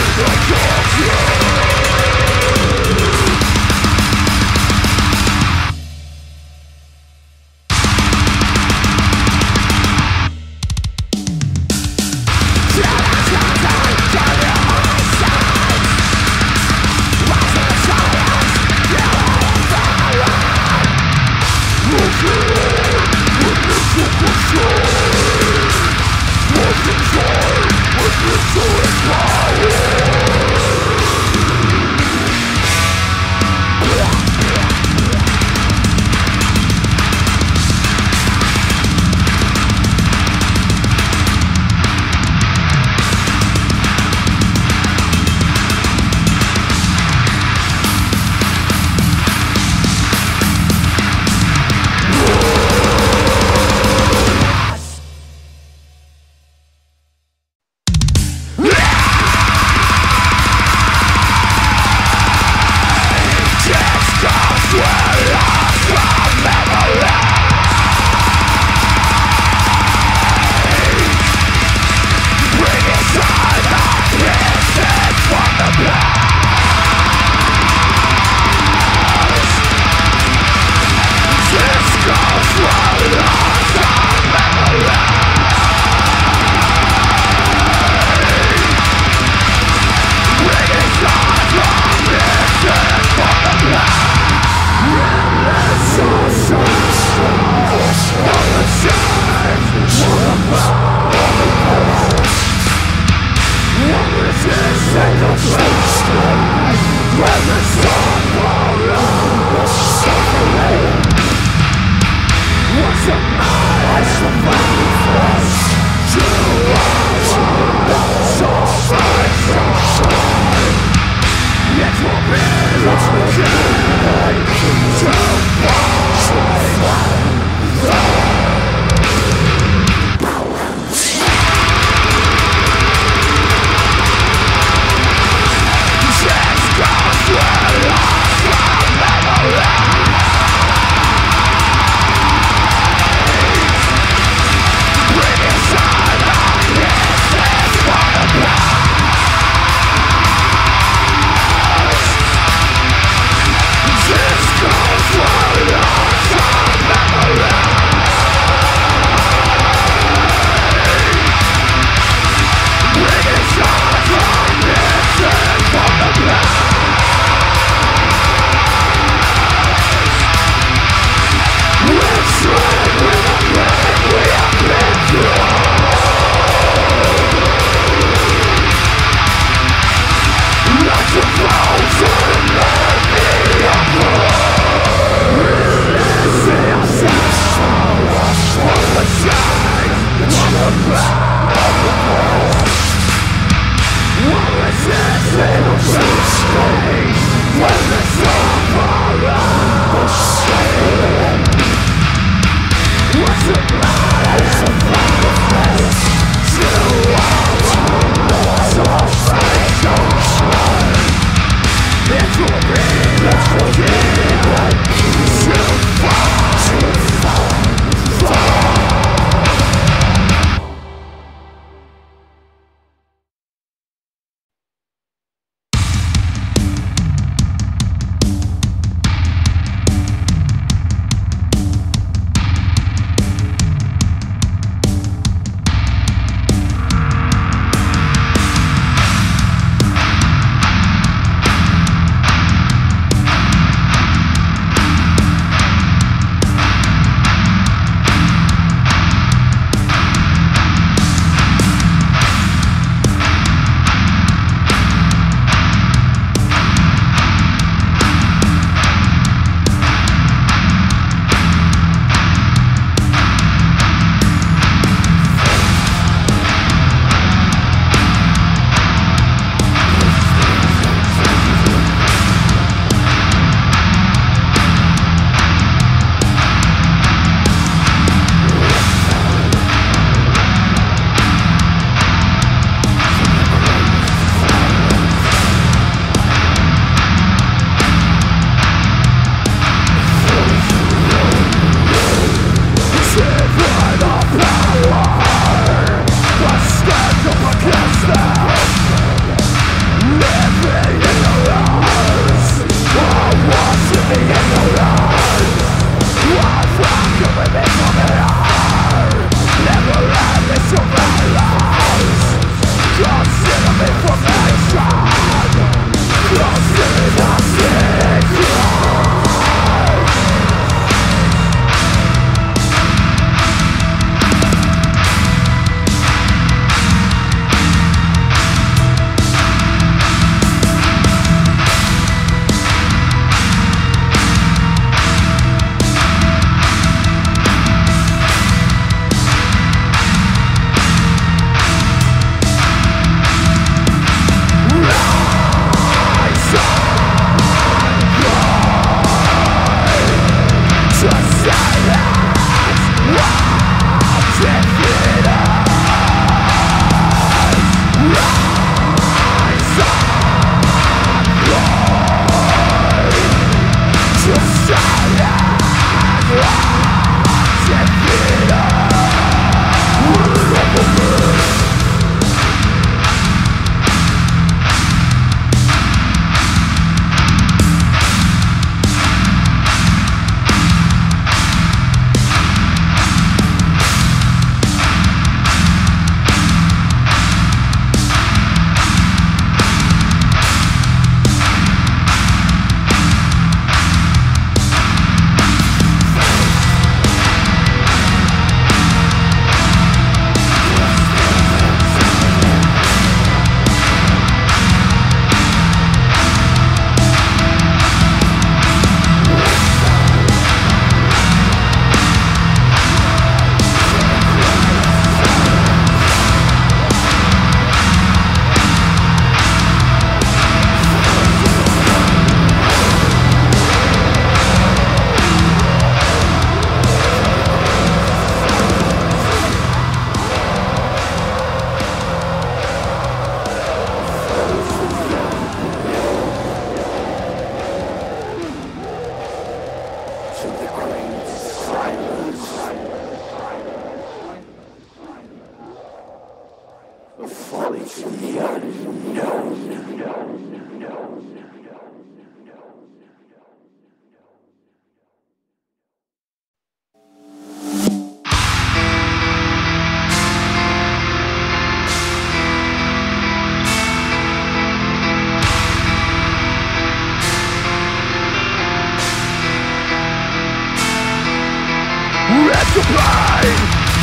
Nothing that you Time, time, time.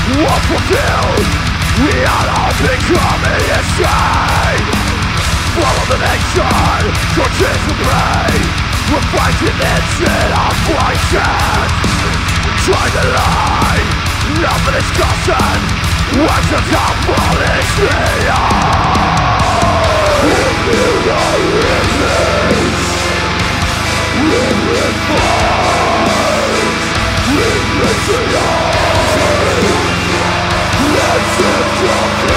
What fulfilled? We are all becoming insane Discrimination, torches We're fighting instead of fighting Try the line, nothing is costing Words are not falling, stay on If are the Let's enjoy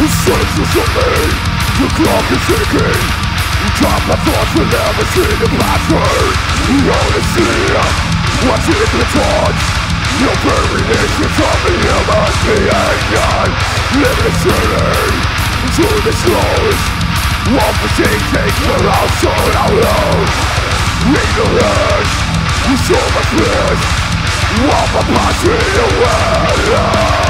The senses of me The clock is ticking. Drop my thoughts will never see the past We only see What's in the thoughts Your very of the human being God Living sinning To the slows One machine takes the out soul out loud Ignorance So much bliss One my passion away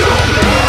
Show me.